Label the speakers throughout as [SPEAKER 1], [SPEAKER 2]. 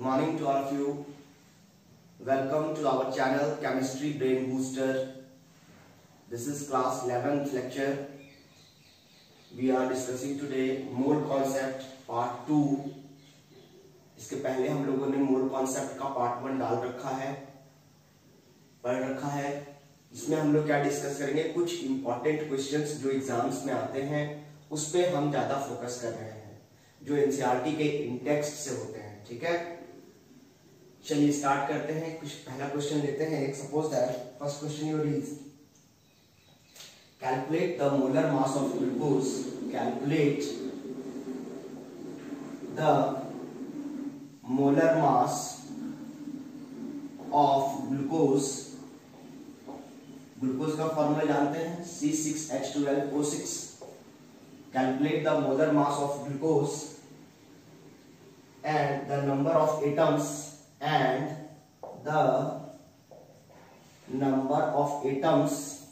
[SPEAKER 1] Good morning to all of you. Welcome to our channel Chemistry Brain Booster. This is class 11th lecture. We are discussing today mole concept part 2. इसके पहले हम लोगों ने mole concept का part one डाल रखा है पढ़ रखा है इसमें हम लोग क्या डिस्कस करेंगे कुछ इंपॉर्टेंट क्वेश्चंस जो एग्ज़ाम्स में आते हैं उस पर हम ज़्यादा फोकस कर रहे हैं जो एनसीआरटी के इंटेक्स्ट से होते हैं ठीक है चलिए स्टार्ट करते हैं। कुछ पहला क्वेश्चन लेते हैं। एक suppose that first question your is calculate the molar mass of glucose calculate the molar mass of glucose glucose का फॉर्मूला जानते हैं? C6H12O6 calculate the molar mass of glucose and the number of atoms. And the number of atoms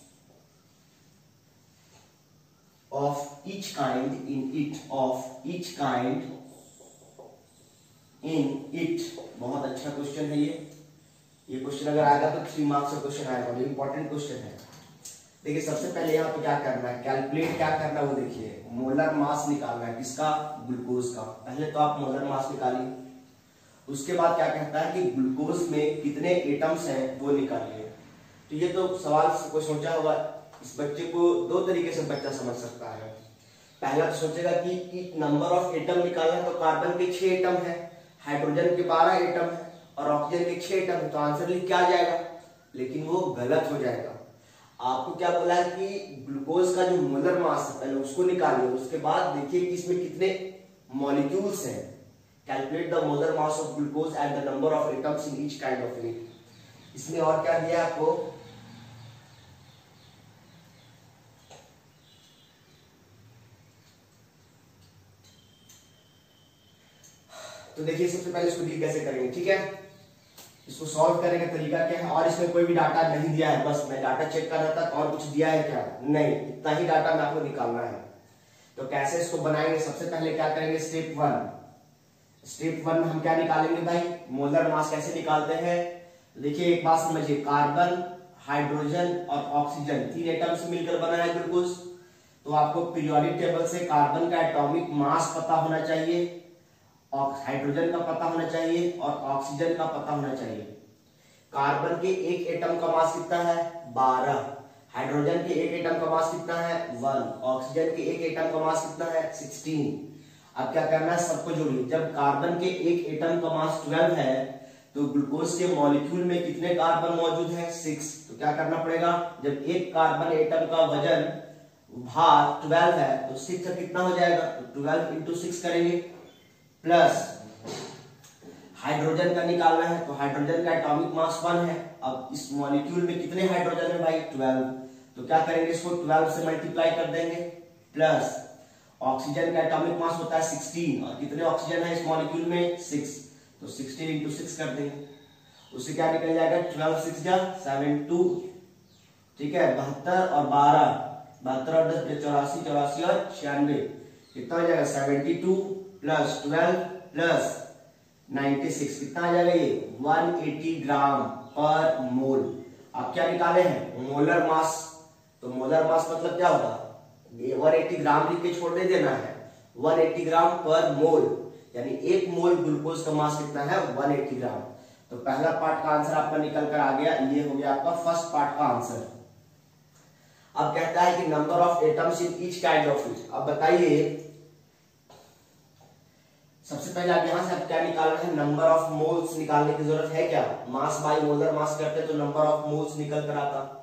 [SPEAKER 1] of each kind in it, of each kind in it. बहुत अच्छा question है ये। ये question अगर आएगा तो थ्री मार्क्स का question आएगा ये इंपॉर्टेंट क्वेश्चन है। देखिए, सबसे पहले यहाँ पे क्या करना है? कैलकुलेट क्या करना है वो देखिए। मोलर मास निकालना है किसका? ग्लूकोज का। पहले तो आप मोलर मास निकालिए। उसके बाद क्या कहता है कि ग्लूकोज में कितने एटम्स हैं, वो निकालिए तो ये तो सवाल कोई सोचा होगा। इस बच्चे को दो तरीके से बच्चा समझ सकता है। पहला तो सोचेगा कि नंबर ऑफ़ एटम निकालना तो कार्बन के छह एटम है हाइड्रोजन के बारह एटम है और ऑक्सीजन के छह एटम है तो आंसर लिख क्या आ जाएगा? लेकिन वो गलत हो जाएगा। आपको क्या बोला है कि ग्लूकोज का जो मोलर मास है, पहले उसको निकालिए, उसके बाद देखिए कि इसमें कितने मॉलिक्यूल्स हैं। Calculate the molar mass of glucose and the number of atoms in each kind of it इसमें और क्या दिया आपको? तो देखिए, सबसे पहले इसको डील कैसे करेंगे, ठीक है? इसको सॉल्व करने का तरीका क्या है? और इसमें कोई भी डाटा नहीं दिया है, बस मैं डाटा चेक कर रहा था, और कुछ दिया है क्या? नहीं, इतना ही डाटा मैं आपको निकालना है। तो कैसे इसको बनाएँगे? सबसे पहले क्या करेंगे? स्टेप वन स्टेप वन में हम क्या निकालेंगे भाई? मोलर मास कैसे निकालते हैं? देखिए, एक बात समझिए, कार्बन, हाइड्रोजन और ऑक्सीजन तीन एटम से मिलकर बना है ग्लूकोज। तो आपको पीरियोडिक टेबल से कार्बन का एटॉमिक मास पता होना चाहिए हाइड्रोजन का पता होना चाहिए, और ऑक्सीजन का पता होना चाहिए। कार्बन के एक एटम का मास कितना है? 12 हाइड्रोजन के एक एटम का मास कितना है? वन। ऑक्सीजन के एक एटम का मास कितना है? 16 अब क्या करना है? सबको जोड़िए जब कार्बन के एक एटम का मास 12 है तो ग्लूकोज के मॉलिक्यूल में कितने कार्बन मौजूद है? सिक्स। तो क्या करना पड़ेगा? जब एक कार्बन एटम का वज़न भार 12 है तो 6 का कितना हो जाएगा? तो 12 इंटू सिक्स करेंगे। प्लस हाइड्रोजन का निकालना है तो हाइड्रोजन का एटॉमिक मास वन है। अब इस मॉलिक्यूल में कितने हाइड्रोजन है भाई? ट्वेल्व। तो क्या करेंगे इसको? ट्वेल्व से मल्टीप्लाई कर देंगे। प्लस ऑक्सीजन का एटॉमिक मास होता है सिक्सटीन और कितने ऑक्सीजन है इस मॉलिक्यूल में? सिक्स तो सिक्सटीन इंटू सिक्स कर देंगे उससे क्या निकल जाएगा? ट्वेल्व सिक्स जा सेवन टू ठीक है? बहत्तर और बारह। बहत्तर और दस चौरासी चौरासी और छियानवे। कितना हो जाएगा? Seventy two plus twelve plus ninety six कितना आ जाएगा ये? वन एटी ग्राम पर मोल आप क्या निकाले हैं? मोलर मास तो मोलर मास मतलब क्या होगा? ये वन एटी ग्राम लिख के छोड़ देना है। वन एटी ग्राम पर मोल यानी एक मोल ग्लूकोज का मास कितना है? वन एटी ग्राम तो पहला पार्ट का आंसर आपका निकल कर आ गया। ये हो गया आपका फ़र्स्ट पार्ट का आंसर अब कहता है कि number of atoms in each kind of it अब बताइए, सबसे पहले आप यहाँ से आप क्या निकालना है? नंबर ऑफ़ मोल्स निकालने की ज़रूरत है क्या? मास बाय मोलर मास करते तो नंबर ऑफ़ मोल्स निकल कर आता।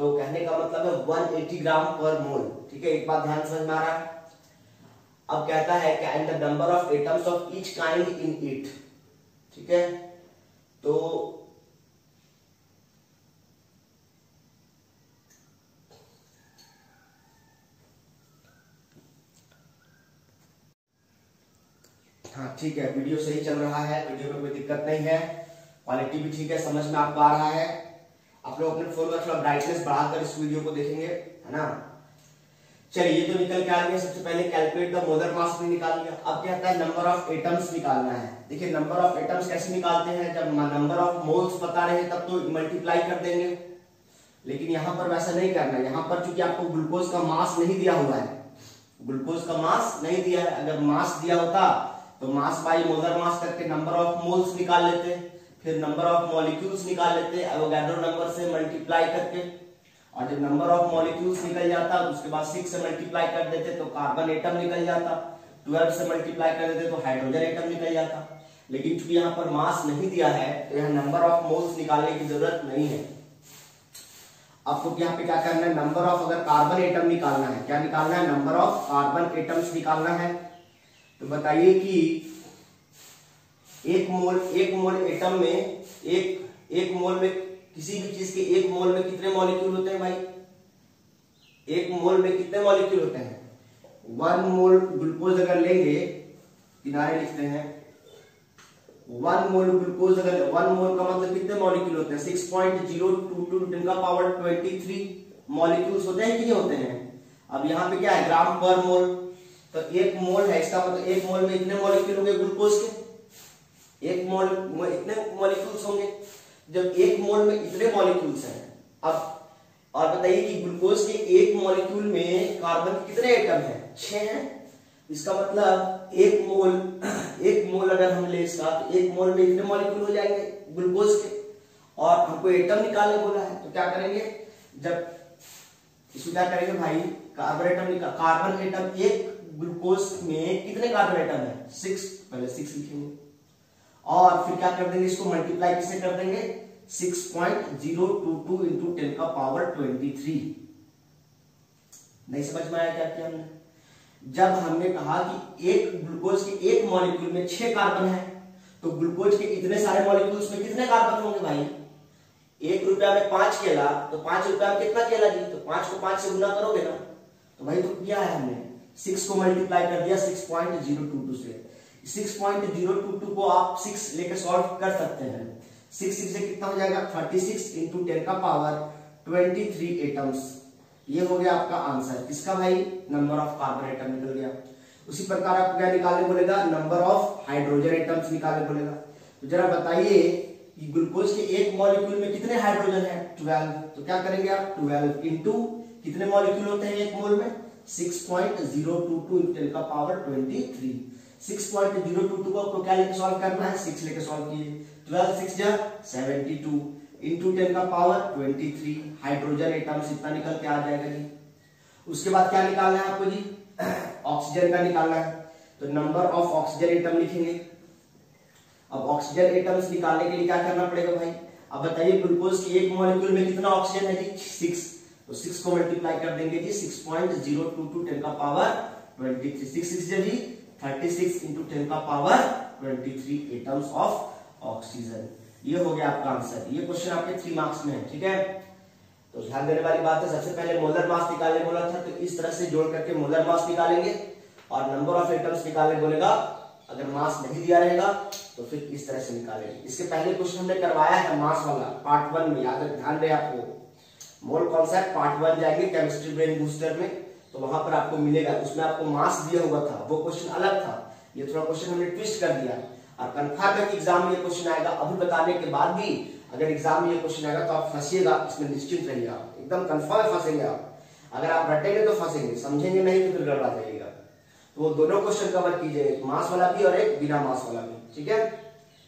[SPEAKER 1] तो कहने का मतलब है 180 ग्राम पर मोल ठीक है, एक बात ध्यान समझ में आ रहा है? अब कहता है कि and the number of atoms of each kind in it ठीक है? तो हाँ ठीक है, वीडियो सही चल रहा है, वीडियो में कोई दिक्कत नहीं है, क्वालिटी भी ठीक है, समझ में आपको आ रहा है। आप लोग अपने फ़ोन का थोड़ा ब्राइटनेस बढ़ाकर इस वीडियो को देखेंगे, है ना? चलिए, ये तो निकल के आ गया। सबसे पहले कैलकुलेट द मोलर मास भी निकाल लिया अब क्या है? नंबर ऑफ़ एटम्स निकालना है। देखिए नंबर ऑफ़ एटम्स कैसे निकालते हैं? जब नंबर ऑफ़ मोल्स बता रहे हैं तब तो मल्टीप्लाई कर देंगे। लेकिन यहाँ पर वैसा नहीं करना है। यहाँ पर चूँकि आपको ग्लूकोज का मास नहीं दिया हुआ है। ग्लूकोज का मास नहीं दिया है। अगर मास दिया होता तो मास बाई मोलर मास करके नंबर ऑफ़ मोल्स निकाल लेते। फिर नंबर ऑफ़ मॉलिक्यूल्स निकाल लेते अवोगाड्रो नंबर से मल्टीप्लाई करके। और जब नंबर ऑफ़ मॉलिक्यूल्स निकल जाता, उसके बाद सिक्स से मल्टीप्लाई कर देते तो कार्बन एटम निकल जाता। ट्वेल्व से मल्टीप्लाई कर देते तो हाइड्रोजन एटम निकल जाता। लेकिन चूँकि यहाँ पर मास नहीं दिया है तो यहाँ नंबर ऑफ़ मोल्स निकालने की ज़रूरत नहीं है। आपको यहाँ पे क्या करना है? नंबर ऑफ़ अगर कार्बन एटम निकालना है, क्या निकालना है? नंबर ऑफ़ कार्बन एटम्स निकालना है। तो बताइए कि एक मोल एक मोल एटम में, एक एक मोल में किसी भी चीज़ के एक मोल में कितने मॉलिक्यूल होते हैं भाई? एक मोल में कितने मॉलिक्यूल होते हैं? वन मोल ग्लूकोज अगर लेंगे, किनारे लिखते हैं। वन मोल ग्लूकोज अगर वन मोल का मतलब कितने मॉलिक्यूल होते हैं? Six point zero two two ten का पावर ट्वेंटी थ्री मॉलिक्यूल्स होते हैं कि नहीं होते हैं? अब यहाँ पे क्या है? ग्राम पर मोल तो एक मोल है, इसका मतलब एक मोल में इतने मॉलिक्यूल होंगे ग्लूकोज के? एक मोल इतने मॉलिक्यूल्स होंगे। जब एक मोल में इतने मॉलिक्यूल्स हैं, अब और बताइए कि ग्लूकोज के एक मॉलिक्यूल में कार्बन कितने एटम हैं? छह हैं। इसका मतलब एक मोल एक मोल अगर हम ले इसका तो एक मोल में इतने मॉलिक्यूल हो जाएँगे ग्लूकोज के। और हमको एटम निकालने बोला है तो क्या करेंगे? जब इसमें क्या करेंगे भाई? कार्बन एटम निकाल कार्बन एटम एक ग्लूकोज में कितने कार्बन एटम है? सिक्स पहले सिक्स लिखेंगे। और फिर क्या कर देंगे, इसको मल्टीप्लाई किससे कर देंगे? Six point zero two two into ten का पावर ट्वेंटी थ्री नहीं समझ में आया क्या किया हमने? जब हमने कहा कि एक ग्लूकोज के एक मॉलिक्यूल में छह कार्बन है तो ग्लूकोज के इतने सारे मॉलिक्यूल्स में कितने कार्बन होंगे भाई? एक रुपया में पाँच केला तो पाँच रुपया में कितना केला जी? तो पाँच को पाँच से गुना करोगे ना? तो भाई तो किया है हमने। सिक्स को मल्टीप्लाई कर दिया six point zero two two से। Six point zero two two को आप सिक्स लेकर सॉल्व कर सकते हैं। सिक्स सिक्स से कितना हो जाएगा? थर्टी सिक्स इंटू टेन का पावर ट्वेंटी थ्री एटम्स ये हो गया आपका आंसर किसका भाई? नंबर ऑफ़ कार्बन एटम निकल गया। उसी प्रकार आपको क्या निकालने बोलेगा नंबर ऑफ़ हाइड्रोजन एटम्स निकालने बोलेगा तो जरा बताइए कि ग्लूकोज के एक मॉलिक्यूल में कितने हाइड्रोजन है? ट्वेल्व तो क्या करेंगे आप? ट्वेल्व इंटू कितने मॉलिक्यूल होते हैं एक मोल में? Six point zero two two ten का power twenty three six point zero two two को क्या लेके सॉल्व करना है? सिक्स लेके सॉल्व किए। Twelve six seventy two. Into ten का power twenty three hydrogen atoms इतना निकल के आ जाएगा जी। उसके बाद क्या निकालना है आपको जी? ऑक्सीजन का निकालना है। तो नंबर ऑफ़ ऑक्सीजन एटम लिखेंगे। अब ऑक्सीजन एटम्स निकालने के लिए क्या करना पड़ेगा भाई? अब बताइए ग्लूकोज के एक मॉलिक्यूल में कितना ऑक्सीजन है जी? सिक्स तो सिक्स को मल्टीप्लाई कर देंगे जी। Six point zero two two ten का पावर ट्वेंटी थ्री सिक्स जी। थर्टी सिक्स इंटू टेन का power twenty three atoms of oxygen ये हो गया आपका आंसर ये क्वेश्चन आपके थ्री मार्क्स में है, ठीक है? तो ध्यान देने वाली बात है, सबसे पहले मोलर मास निकालने बोला था तो इस तरह से जोड़ करके मोलर मास निकालेंगे और नंबर ऑफ़ एटम्स निकालने बोलेगा, अगर मास नहीं दिया रहेगा तो फिर इस तरह से निकालेंगे। इसके पहले क्वेश्चन हमने करवाया है मास वाला पार्ट वन में, याद ध्यान रहे आपको। मोल कॉन्सेप्ट पार्ट वन जाएँगे केमिस्ट्री ब्रेन बूस्टर में। तो वहाँ पर आपको मिलेगा। उसमें आपको मास दिया हुआ था। वो क्वेश्चन अलग था। ये थोड़ा क्वेश्चन हमने ट्विस्ट कर दिया। और कन्फर्म है एग्ज़ाम में ये क्वेश्चन आएगा। अभी बताने के बाद भी अगर एग्ज़ाम में ये क्वेश्चन आएगा तो आप फंसिएगा। इसमें निश्चिंत रहिएगा एकदम कन्फर्म फंसेंगे आप। अगर आप रटेंगे तो फंसेंगे। समझेंगे नहीं तो फिर गड़बड़ा जाइएगा। तो वो दोनों क्वेश्चन कवर कीजिए। एक मास वाला भी और एक बिना मास वाला भी। ठीक है?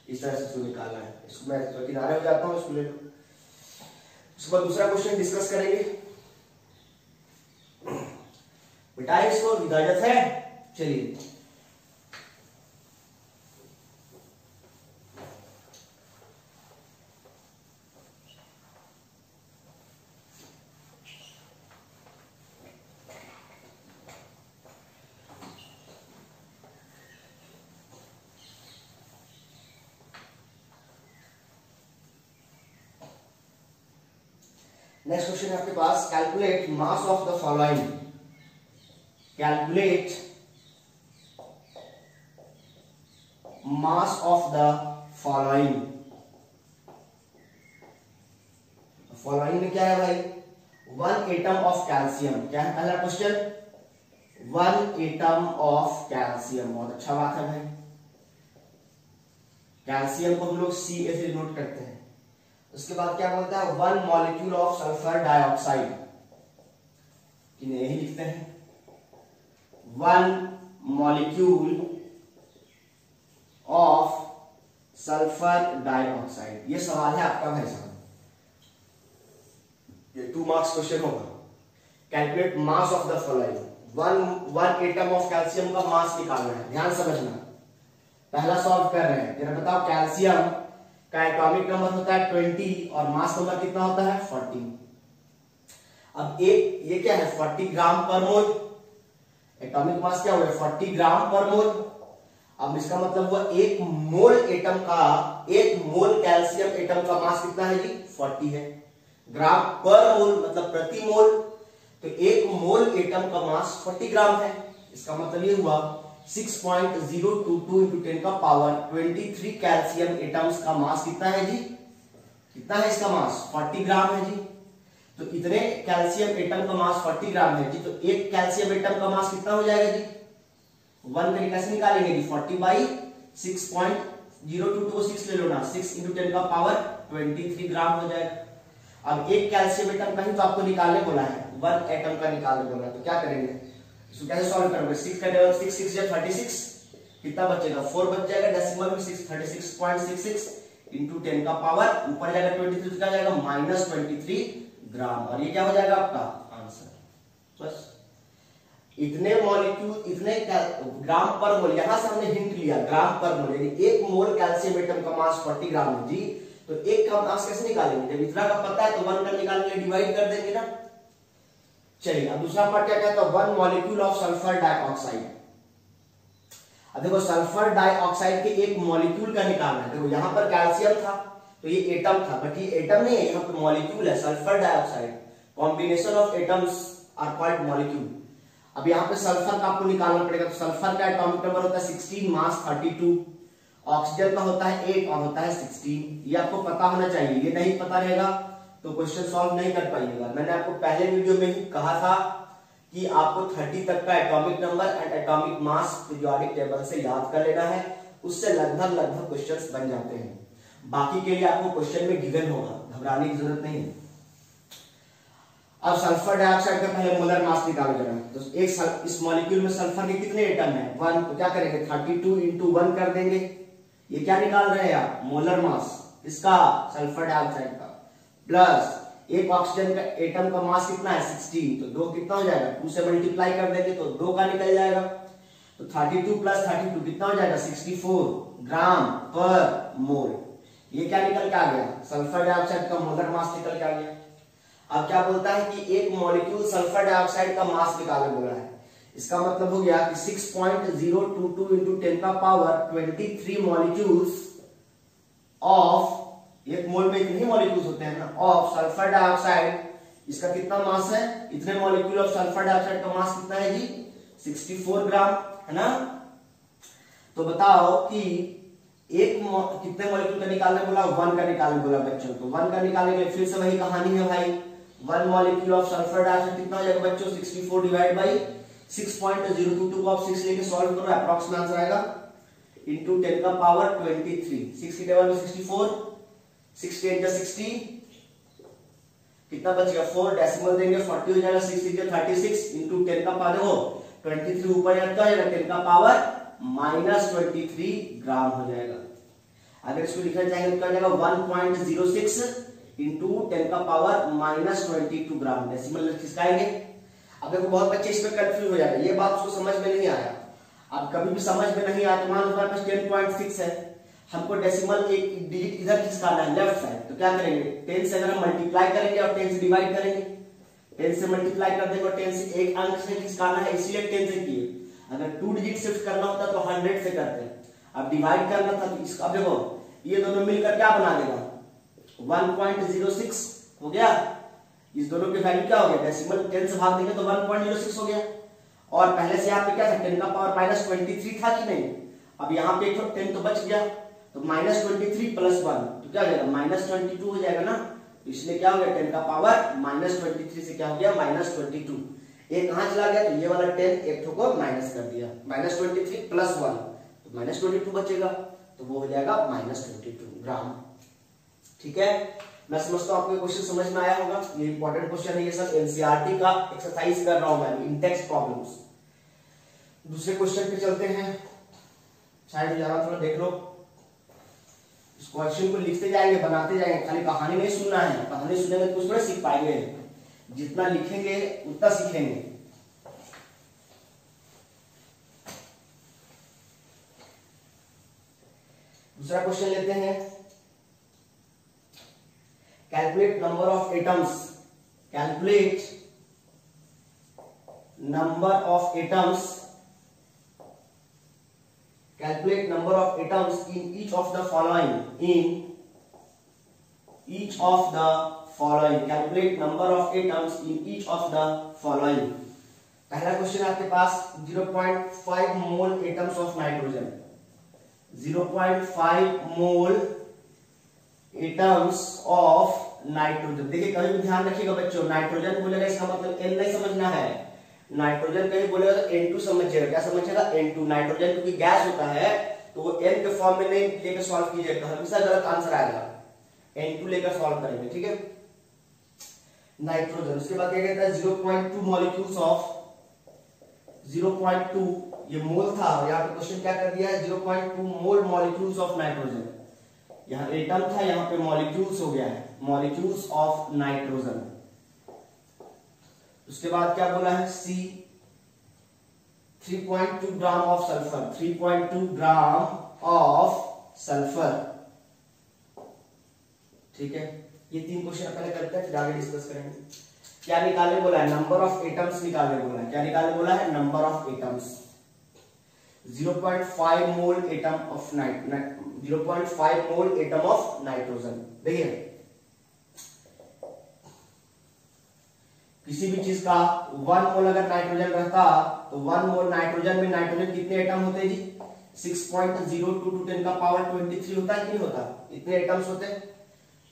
[SPEAKER 1] इस तरह से इसको निकालना है। इसको मैं तो किनारे हो जाता हूँ उसके बाद दूसरा क्वेश्चन डिस्कस करेंगे। बेटा इसको इजाज़त है, चलिए। नेक्स्ट क्वेश्चन है आपके पास calculate mass of the following calculate mass of the following following में क्या है भाई? वन एटम ऑफ़ कैल्शियम क्या है पहला question one atom of calcium बहुत अच्छा बात है भाई। कैल्शियम को हम लोग सी ए से नोट करते हैं। उसके बाद क्या बोलता है? One molecule of sulphur dioxide यही लिखते हैं? One molecule of sulphur dioxide ये सवाल है आपका भाई साहब? ये टू मार्क्स क्वेश्चन होगा। Calculate mass of the following one one atom of calcium का मास निकालना है। ध्यान समझना। पहला सॉल्व कर रहे हैं। जरा बताओ कैल्शियम का एटॉमिक नंबर होता है ट्वेंटी और मास नंबर कितना होता है? फोर्टीन अब एक ये क्या है? फोर्टी ग्राम पर मोल एटॉमिक मास क्या हुआ? फोर्टी ग्राम पर मोल। अब इसका मतलब हुआ एक मोल एटम का, एक मोल कैल्शियम एटम का मास कितना है जी? फोर्टी है। ग्राम पर मोल मतलब प्रति मोल। तो एक मोल एटम का मास फोर्टी ग्राम है। इसका मतलब ये हुआ 6.022 इंटू टेन का पावर। 23 कैल्शियम एटम्स का मास कितना है जी? कितना है इसका मास? 40 ग्राम है जी। तो इतने कैल्शियम एटम का मास 40 ग्राम है जी तो एक कैल्शियम एटम का मास कितना हो जाएगा जी? वन तरीका से निकालेंगे जी forty by six point zero two two six ले लो ना सिक्स इंटू टेन का पावर ट्वेंटी थ्री ग्राम हो जाएगा। अब एक कैल्शियम एटम का ही तो आपको निकालने बोला है वन एटम का निकालने बोला है तो क्या करेंगे? इसको कैसे सॉल्व करोगे? सिक्स का डेवल सिक्स सिक्स या थर्टी सिक्स कितना बचेगा? फोर बच जाएगा डेसिमल में six thirty six point six six into ten का पावर ऊपर जाएगा ट्वेंटी थ्री क्या जाएगा? Minus twenty three gram. और ये क्या हो जाएगा आपका आंसर? बस। इतने मॉलिक्यूल इतने ग्राम पर मोल, यहाँ से हमने हिंट लिया, ग्राम पर मोल, यानी एक मोल कैल्शियम एटम का मास 40 ग्राम है, जी। तो एक का मास कैसे निकालेंगे? जब इतना का पता है तो वन का निकालने डिवाइड कर देंगे ना। चलिए अब दूसरा पार्ट क्या कहता है? One molecule of sulphur dioxide अब देखो सल्फ़र डाइऑक्साइड के एक मॉलिक्यूल का निकालना है। देखो, यहाँ पर कैल्शियम था तो ये एटम था बट ये एटम नहीं है, यहाँ पर मॉलिक्यूल है sulphur dioxide combination of atoms are called molecule अब यहाँ पे सल्फ़र का आपको निकालना पड़ेगा तो सल्फ़र का एटॉमिक नंबर होता है 16 मास 32 ऑक्सीजन का होता है 8 और होता है 16 ये आपको पता होना चाहिए, ये नहीं पता रहेगा तो क्वेश्चन सॉल्व नहीं कर पाइएगा। मैंने आपको पहले वीडियो में ही कहा था कि आपको 30 तक का atomic number and atomic mass periodic table से याद कर लेना है, उससे लगभग लगभग क्वेश्चन बन जाते हैं। बाकी के लिए आपको क्वेश्चन में गिवन होगा, घबराने की ज़रूरत नहीं है। अब सल्फ़र डाइऑक्साइड का पहले मोलर मास निकाल कर तो एक इस मॉलिक्यूल में सल्फ़र के कितने एटम है? वन तो क्या करेंगे? थर्टी टू इंटू वन कर देंगे। ये क्या निकाल रहे हैं आप? मोलर मास इसका सल्फ़र डाइऑक्साइड का। प्लस एक ऑक्सीजन का एटम का मास कितना है? सिक्सटीन तो दो कितना हो जाएगा? टू से मल्टीप्लाई कर देंगे तो दो का निकल जाएगा। तो thirty two plus thirty two कितना हो जाएगा? सिक्सटी फोर ग्राम पर मोल ये क्या निकल के आ गया? सल्फ़र डाइऑक्साइड का मोलर मास निकल के आ गया। अब क्या बोलता है कि एक मॉलिक्यूल सल्फ़र डाइऑक्साइड का मास निकालने बोला है। इसका मतलब हो गया कि 6.022 point zero two two into ten का पावर 23 मॉलिक्यूल्स ऑफ़ एक मोल में इतने मॉलिक्यूल्स होते हैं ना ऑफ़ सल्फ़र डाइऑक्साइड इसका कितना मास है? इतने मॉलिक्यूल ऑफ़ सल्फ़र डाइऑक्साइड का मास कितना है जी? 64 ग्राम है ना? तो बताओ कि एक कितने मॉलिक्यूल का निकालने बोला? वन का निकालने बोला बच्चों तो वन का निकालेंगे फिर से वही कहानी है भाई। One molecule of sulphur dioxide कितना हो जाएगा बच्चों? 64 डिवाइड बाई 6.022 को आप 6 लेके सॉल्व करो अप्रॉक्स आंसर आएगा। इनटू 10 का पावर 23 6 की टेबल में 64 6 8 जा 60 कितना बचेगा? 4 डेसिमल देंगे 40 हो जाएगा। 6 6 36 इनटू 10 का पावर देखो 23 ऊपर जाता है 10 का पावर माइनस 23 ग्राम हो जाएगा। अगर इसको लिखना चाहेंगे तो क्या जाएगा 1.06 इंटू टेन का power minus twenty two gram decimal खिसकाएँगे अब देखो, बहुत बच्चे इसमें कंफ्यूज हो जाएँगे ये बात उसको समझ में नहीं आया। अब कभी भी समझ में नहीं आया तो मान लो पास टेन पॉइंट सिक्स है। हमको डेसिमल एक डिजिट इधर खिसकाना है लेफ़्ट साइड तो क्या करेंगे? टेन से अगर हम मल्टीप्लाई करेंगे और टेन से डिवाइड करेंगे टेन से मल्टीप्लाई कर देंगे और टेन से एक अंक से खिसकाना है, इसलिए टेन से किए। अगर टू डिजिट शिफ्ट करना होता तो हंड्रेड से करते। अब डिवाइड करना था तो इसका देखो, ये दोनों मिलकर क्या बना देगा? 1.06 हो गया। इस दोनों के वैल्यू क्या हो गया? डेसिमल 10 से भाग देंगे तो 1.06 हो गया। और पहले से यहाँ पे क्या था? 10 का पावर माइनस ट्वेंटी था कि नहीं? अब यहाँ पे एक टेन तो बच गया। तो माइनस ट्वेंटी प्लस वन तो क्या हो जाएगा? माइनस हो जाएगा ना। तो इसलिए क्या हो गया? टेन का पावर माइनस से क्या हो गया? माइनस ये कहाँ चला गया? तो ये वाला टेन एक को माइनस कर दिया। Minus twenty three plus one. तो माइनस ट्वेंटी टू बचेगा। तो वो हो जाएगा माइनस ट्वेंटी टू ग्राम। ठीक है? मैं समझता हूँ आपको क्वेश्चन समझ में आया होगा। ये इंपॉर्टेंट क्वेश्चन है ये सब। एनसीआरटी का एक्सरसाइज कर रहा हूँ मैं। इंटेक्स प्रॉब्लम्स दूसरे क्वेश्चन पे चलते हैं। शायद ज़्यादा थोड़ा देख लो। इस क्वेश्चन को लिखते जाएँगे, बनाते जाएँगे। खाली कहानी नहीं सुनना है। कहानी सुनेंगे तो कुछ थोड़ा सीख पाएँगे। जितना लिखेंगे, उतना सीखेंगे। दूसरा क्वेश्चन लेते हैं। Calculate number of atoms calculate number of atoms calculate number of atoms in each of the following in each of the following. Calculate number of atoms in each of the following. पहला question आपके पास 0.5 mole atoms of nitrogen 0.5 mole atoms of nitrogen देखिए, कभी भी ध्यान रखिएगा बच्चों nitrogen बोलेगा इसका मतलब एन नहीं समझना है। नाइट्रोजन कहीं बोलेगा तो एन टू समझिएगा क्या समझिएगा एन टू नाइट्रोजन क्योंकि गैस होता है तो वो एन के फॉर्म में नहीं लेकर सॉल्व कीजिएगा। हमेशा गलत आंसर आएगा। एन टू लेकर सॉल्व करेंगे, ठीक है? नाइट्रोजन उसके बाद क्या कहता है? Zero point two molecules of zero point two ये मोल था, और यहाँ पे क्वेश्चन क्या कर दिया है? Zero point two mole molecules of nitrogen यहाँ एटम था, यहाँ पे मॉलिक्यूल्स हो गया है। मॉलिक्यूल्स ऑफ़ नाइट्रोजन उसके बाद क्या बोला है? C 3.2 gram of sulphur 3.2 gram of sulphur ठीक है? ये तीन क्वेश्चन पहले करते हैं, फिर आगे डिस्कस करेंगे। क्या निकालने बोला है? नंबर ऑफ़ एटम्स निकालने बोला है। क्या निकालने बोला है? Number of atoms 0.5 mole atom of night 0.5 mole atom of nitrogen देखिए। किसी भी चीज़ का वन मोल अगर नाइट्रोजन रहता तो वन मोल नाइट्रोजन में नाइट्रोजन कितने एटम होते जी? Six point zero two two ten का पावर ट्वेंटी थ्री होता है कि नहीं होता? इतने एटम्स होते।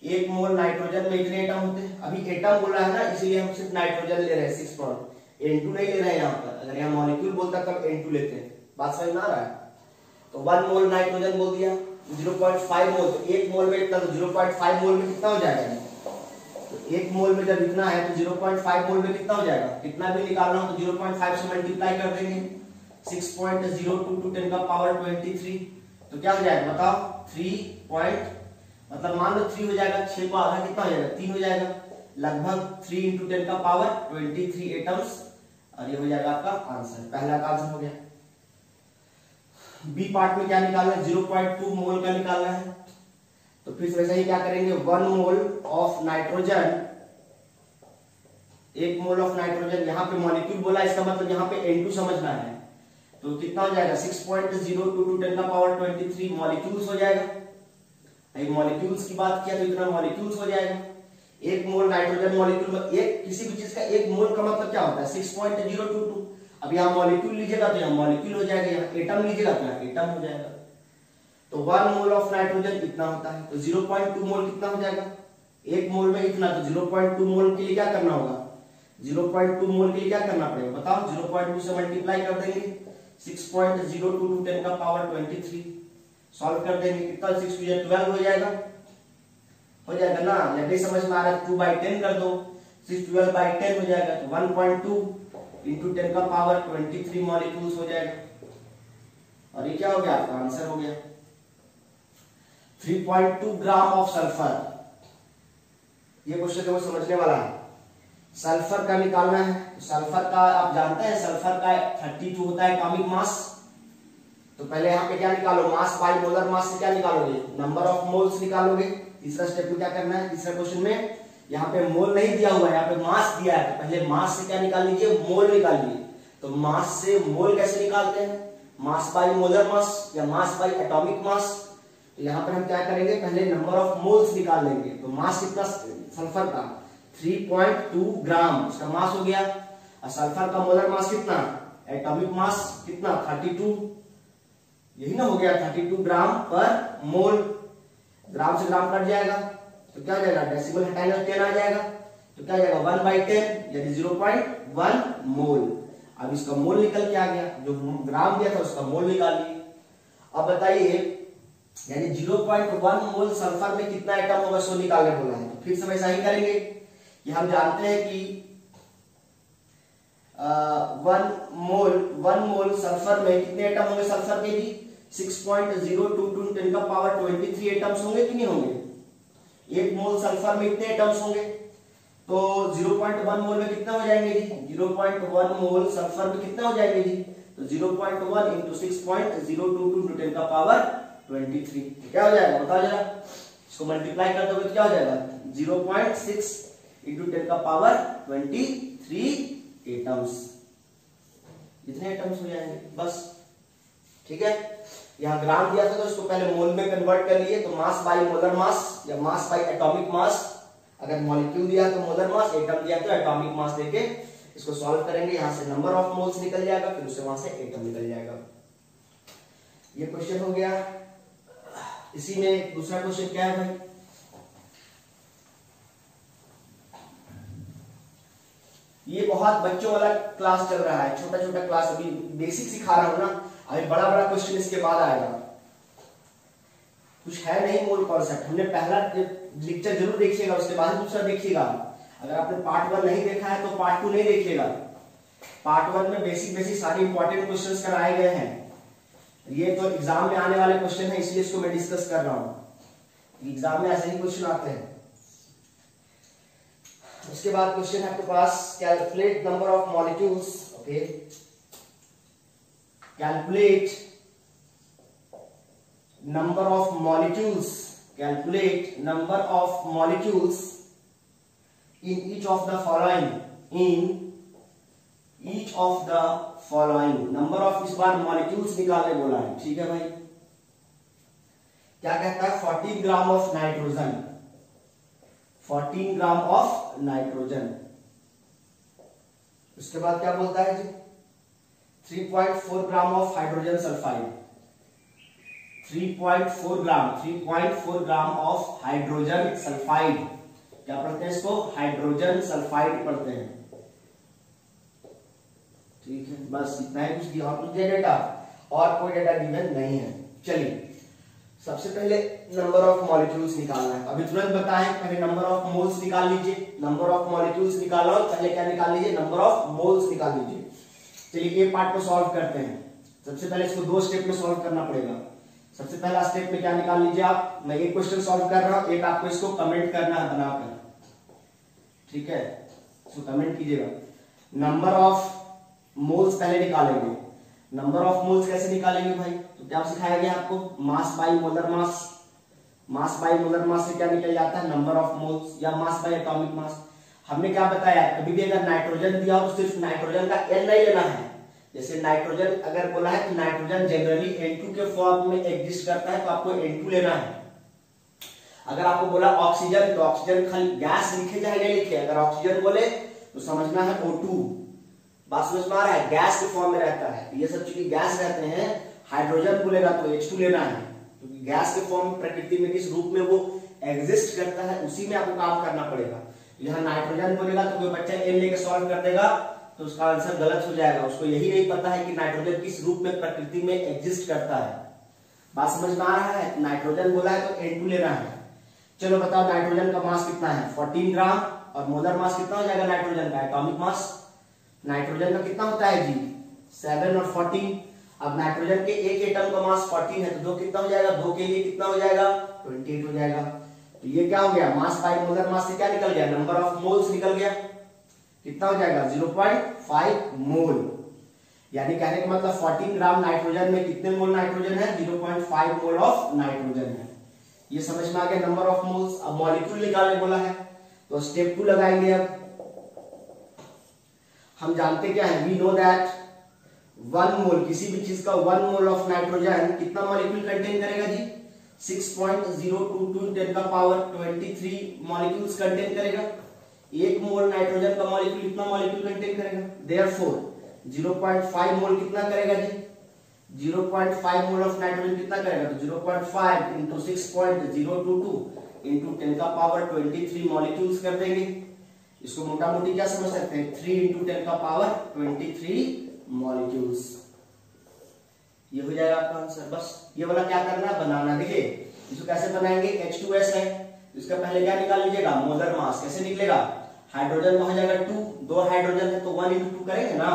[SPEAKER 1] एक मोल नाइट्रोजन में इतने एटम होते हैं। अभी एटम बोला है ना, इसलिए हम सिर्फ़ नाइट्रोजन ले रहे हैं सिक्स पॉइंट एन टू नहीं ले रहे हैं यहाँ पर। अगर यहाँ मॉलिक्यूल बोलता तब एन टू लेते हैं। बात समझ में आ रहा है? तो वन मोल नाइट्रोजन बोल दिया। ज़ीरो पॉइंट फाइव मोल तो एक मोल में इतना ज़ीरो पॉइंट फाइव मोल में कितना हो जाएगा? तो एक मोल में जब इतना है तो 0.5 मोल में कितना हो जाएगा? कितना भी निकालना हो तो 0.5 से मल्टीप्लाई कर देंगे। 6.02 टू 10 का पावर 23 तो क्या हो जाएगा? बताओ 3 पॉइंट मतलब मान लो थ्री हो जाएगा 6 को आधा कितना हो जाएगा? 3 हो जाएगा। लगभग थ्री इंटू टेन का पावर 23 एटम्स और ये हो जाएगा आपका आंसर पहला का आंसर हो गया। बी पार्ट में क्या निकालना है? 0.2 मोल का निकालना है। तो फिर वैसे ही क्या करेंगे? वन मोल ऑफ़ नाइट्रोजन एक मोल ऑफ़ नाइट्रोजन यहाँ पे मॉलिक्यूल बोला, इसका मतलब यहाँ पे N2 समझना है। तो कितना हो जाएगा? 6.02 टू टेन का पावर 23 मॉलिक्यूल्स हो जाएगा। मॉलिक्यूल्स की बात किया तो इतना मॉलिक्यूल्स हो जाएगा। एक मोल नाइट्रोजन मॉलिक्यूल एक किसी भी चीज़ का एक मोल का मतलब क्या होता है? Six point zero two two अब यहाँ मॉलिक्यूल लीजिएगा तो यहाँ मॉलिक्यूल हो जाएगा, यहाँ एटम लीजिएगा तो यहाँ एटम हो जाएगा। तो वन मोल ऑफ़ नाइट्रोजन इतना होता है तो ज़ीरो पॉइंट टू मोल कितना हो जाएगा? एक मोल में इतना तो ज़ीरो पॉइंट टू मोल के लिए क्या करना होगा? ज़ीरो पॉइंट टू मोल के लिए क्या करना पड़ेगा? बताओ ज़ीरो पॉइंट टू से मल्टीप्लाई कर देंगे। Six point zero two two ten का पावर ट्वेंटी थ्री सॉल्व कर देंगे। कितना? सिक्स टू ट्वेल्व हो जाएगा। हो जाएगा ना? या नहीं समझ में आ रहा है टू बाई टेन कर दो। सिक्स ट्वेल्व बाई टेन हो जाएगा तो one point two into ten का पावर ट्वेंटी थ्री मॉलिक्यूल्स हो जाएगा। और ये क्या हो गया? आपका आंसर हो गया। 3.2 ग्राम ऑफ़ सल्फ़र ये क्वेश्चन को समझने वाला है। सल्फ़र का निकालना है। तो सल्फ़र का, आप जानते हैं सल्फ़र का 32 होता है एटॉमिक मास तो पहले यहाँ पे क्या निकालो? मास बाई मोलर मास से क्या निकालोगे? नंबर ऑफ़ मोल्स निकालोगे। तीसरा स्टेप में क्या करना है? तीसरा क्वेश्चन में यहाँ पे मोल नहीं दिया हुआ है, यहाँ पे मास दिया है। तो पहले मास से क्या निकाल लीजिए? मोल निकाल लीजिए। तो मास से मोल कैसे निकालते हैं? मास बाई मोलर मास या मास बाई एटॉमिक मास तो यहाँ पर हम क्या करेंगे? पहले नंबर ऑफ़ मोल्स निकाल लेंगे। तो मास कितना? सल्फ़र का। 3.2 ग्राम इसका मास हो गया। और सल्फ़र का मोलर मास कितना? एटॉमिक मास कितना? 32 यही ना हो गया 32 ग्राम पर मोल ग्राम से ग्राम कट जाएगा तो क्या जाएगा? डेसिमल हटाएँगे टेन आ जाएगा तो क्या जाएगा? वन बाई टेन यानी ज़ीरो पॉइंट वन मोल अब इसका मोल निकल के आ गया, जो ग्राम दिया था उसका मोल निकाल लिए। अब बताइए, यानी zero point one mole sulphur में कितना आइटम होगा, सो निकालने बोला है। तो फिर से वैसा ही करेंगे। कि हम जानते हैं कि one mole one mole sulphur में कितने एटम होंगे सल्फ़र के भी six point zero two two ten का पावर ट्वेंटी थ्री एटम्स होंगे कि नहीं होंगे? एक मोल सल्फ़र में कितने एटम्स होंगे। तो ज़ीरो पॉइंट वन मोल में कितना हो जाएँगे जी? Zero point one mole sulphur में कितना हो जाएँगे जी? तो zero point one into six point zero two two ten का पावर ट्वेंटी थ्री। क्या हो जाएगा? बताओ जरा। इसको मल्टीप्लाई कर दोगे तो क्या हो जाएगा? Zero point six into ten का पावर ट्वेंटी थ्री एटम्स इतने एटम्स हो जाएँगे? बस। ठीक है? यहाँ ग्राम दिया था तो इसको पहले मोल में कन्वर्ट कर लिए तो मास बाई मोलर मास या मास बाई एटॉमिक मास अगर मॉलिक्यूल दिया तो मोलर मास एटम दिया तो एटॉमिक मास देके इसको सॉल्व करेंगे। यहाँ से नंबर ऑफ़ मोल्स निकल जाएगा, फिर उससे वहाँ से एटम निकल जाएगा। ये क्वेश्चन हो गया। इसी में दूसरा क्वेश्चन क्या है भाई? ये बहुत बच्चों वाला क्लास चल रहा है छोटा छोटा क्लास अभी बेसिक सिखा रहा हूँ ना। अभी बड़ा बड़ा क्वेश्चन इसके बाद आएगा। कुछ है नहीं मूल कॉन्सेप्ट हमने पहला लेक्चर ज़रूर देखिएगा, उसके बाद दूसरा देखिएगा। अगर आपने पार्ट वन नहीं देखा है तो पार्ट टू नहीं देखिएगा। पार्ट वन में बेसिक बेसिक सारे इंपॉर्टेंट क्वेश्चन कराए गए हैं। ये तो एग्ज़ाम में आने वाले क्वेश्चन है, इसलिए इसको मैं डिस्कस कर रहा हूँ। एग्ज़ाम में ऐसे ही क्वेश्चन आते हैं। उसके बाद क्वेश्चन है आपके पास calculate number of molecules okay calculate number of molecules calculate number of molecules in each of the following in each of the following number of इस बार molecules निकालने बोला है ठीक है भाई क्या कहता है 14 gram of nitrogen 14 gram of nitrogen उसके बाद क्या बोलता है जी 3.4 gram of hydrogen sulphide 3.4 gram 3.4 gram of hydrogen sulphide क्या पढ़ते हैं इसको? हाइड्रोजन सल्फाइड पढ़ते हैं। ठीक है, बस इतना ही कुछ दिया और कुछ दिया डेटा और कोई डेटा गिवन नहीं है। चलिए, सबसे पहले नंबर ऑफ़ मॉलिक्यूल्स निकालना है। अभी तुरंत बताएँ, पहले नंबर ऑफ़ मोल्स निकाल लीजिए। नंबर ऑफ़ मॉलिक्यूल्स निकालो, पहले क्या निकाल लीजिए? नंबर ऑफ़ मोल्स निकाल लीजिए। चलिए ये पार्ट को सॉल्व करते हैं। सबसे पहले इसको दो स्टेप में सॉल्व करना पड़ेगा। सबसे पहला स्टेप में क्या निकाल लीजिए आप? मैं एक क्वेश्चन सॉल्व कर रहा हूँ, एक आपको इसको कमेंट करना है बनाकर। ठीक है? इसको कमेंट कीजिएगा। नंबर ऑफ़ मोल्स पहले निकालेंगे। नंबर ऑफ़ मोल्स कैसे निकालेंगे भाई? तो क्या सिखाया गया आपको? Mass by molar mass mass by molar mass से क्या निकल जाता है? नंबर ऑफ़ मोल्स या मास बाई एटॉमिक मास हमने क्या बताया? कभी भी अगर नाइट्रोजन दिया हो तो सिर्फ़ नाइट्रोजन का एन नहीं लेना है। जैसे नाइट्रोजन अगर बोला है कि नाइट्रोजन जनरली N2 के फॉर्म में एग्जिस्ट करता है तो आपको N2 लेना है। अगर आपको बोला ऑक्सीजन तो ऑक्सीजन खाली गैस लिखे चाहे नहीं लिखे। अगर ऑक्सीजन बोले तो समझना है O2 बात समझ में आ रहा है? गैस के फॉर्म में रहता है। ये सब चूँकि गैस रहते हैं हाइड्रोजन बोलेगा तो H2 लेना है। क्योंकि तो गैस के फॉर्म प्रकृति में किस रूप में वो एग्जिस्ट करता है, उसी में आपको काम करना पड़ेगा। यहाँ नाइट्रोजन बोलेगा तो कोई बच्चा एन लेके सॉल्व कर देगा तो उसका आंसर गलत हो जाएगा। उसको यही नहीं पता है कि नाइट्रोजन किस रूप में प्रकृति में एग्जिस्ट करता है। बात समझ में आ रहा है? नाइट्रोजन बोला है तो एन लेना है। चलो बताओ नाइट्रोजन का मास कितना है? 14 ग्राम और मोलर मास कितना हो जाएगा नाइट्रोजन का? एटॉमिक मास नाइट्रोजन का कितना होता है जी? सेवन और फोर्टीन अब नाइट्रोजन के एक एटम का मास फोर्टीन है तो दो कितना हो जाएगा? दो के लिए कितना हो जाएगा? ट्वेंटी हो जाएगा। तो ये क्या हो गया? मास बाई मोलर मास से क्या निकल गया? नंबर ऑफ़ मोल्स निकल गया। कितना हो जाएगा? 0.5 मोल यानी कहने का मतलब 14 ग्राम नाइट्रोजन में कितने मोल नाइट्रोजन है? 0.5 मोल ऑफ़ नाइट्रोजन है। ये समझ में आ गया नंबर ऑफ़ मोल्स अब मॉलिक्यूल निकालने बोला है। तो स्टेप टू लगाएँगे अब। हम जानते क्या है? We know that one mole किसी भी चीज़ का वन मोल ऑफ़ नाइट्रोजन कितना मॉलिक्यूल कंटेन करेगा जी? 6.022 टेन का पावर 23 मॉलिक्यूल्स कंटेन करेगा। एक मोल नाइट्रोजन का मॉलिक्यूल मॉलिक्यूल कंटेन करेगा? देयरफॉर 0.5 मोल कितना करेगा जी? 0.5 मोल ऑफ़ नाइट्रोजन कितना करेगा? तो 0.5 into six point zero two two into ten का पावर 23 मॉलिक्यूल्स कर देंगे। इसको मोटा मोटी क्या समझ सकते हैं? थ्री इंटू टेन का पावर ट्वेंटी थ्री मॉलिक्यूल्स ये हो जाएगा आपका आंसर। बस ये वाला क्या करना है? बनाना। देखिए, इसको कैसे बनाएँगे? एच टू एस है। इसका पहले क्या निकाल लीजिएगा? मोलर मास कैसे निकलेगा? हाइड्रोजन का हो जाएगा टू दो हाइड्रोजन है तो वन इंटू टू करेंगे ना?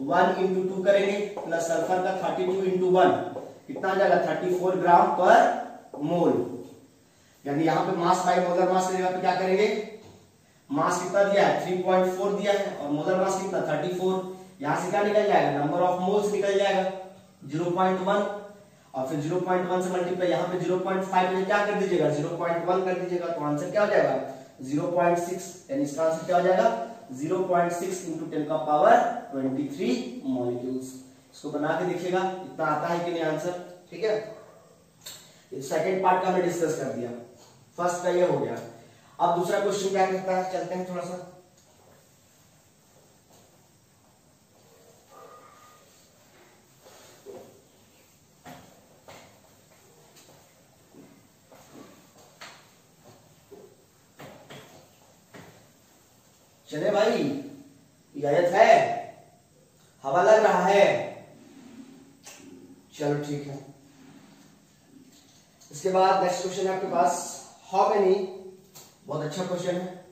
[SPEAKER 1] वन इंटू टू करेंगे प्लस सल्फ़र का थर्टी टू इंटू वन कितना आ जाएगा? थर्टी फोर ग्राम पर मोल यानी यहाँ पे मास बाई मोलर मास करेगा तो क्या करेंगे? मास कितना दिया है? थ्री पॉइंट फोर दिया है। और मोलर मास कितना? थर्टी फोर यहाँ से क्या निकल जाएगा? नंबर ऑफ़ मोल्स निकल जाएगा। ज़ीरो पॉइंट वन और फिर ज़ीरो पॉइंट वन से मल्टीप्लाई यहाँ पे ज़ीरो पॉइंट फाइव क्या कर दीजिएगा? ज़ीरो पॉइंट वन कर दीजिएगा तो आंसर क्या हो जाएगा? ज़ीरो पॉइंट सिक्स, यानी इसका आंसर क्या हो जाएगा? Zero point six into ten का पावर ट्वेंटी थ्री मॉलिक्यूल्स इसको बना के देखिएगा, इतना आता है कि नहीं आंसर ठीक है? सेकेंड पार्ट का हमने डिस्कस कर दिया। फ़र्स्ट का ये हो गया। अब दूसरा क्वेश्चन क्या करता है? चलते हैं थोड़ा सा। चले भाई इजाज़त है, हवा लग रहा है। चलो ठीक है। इसके बाद नेक्स्ट क्वेश्चन है आपके पास हाउ मेनी बहुत अच्छा क्वेश्चन है।